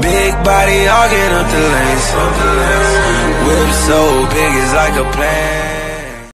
Big body, hogging up the lanes. Whip so big, it's like a plane.